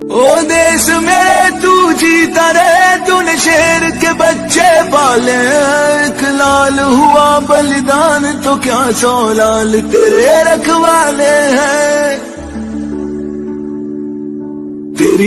ओ देश में तू जीता रे तूने शेर के बच्चे पाले एक लाल हुआ बलिदान तो क्या सौ लाल तेरे रखवाले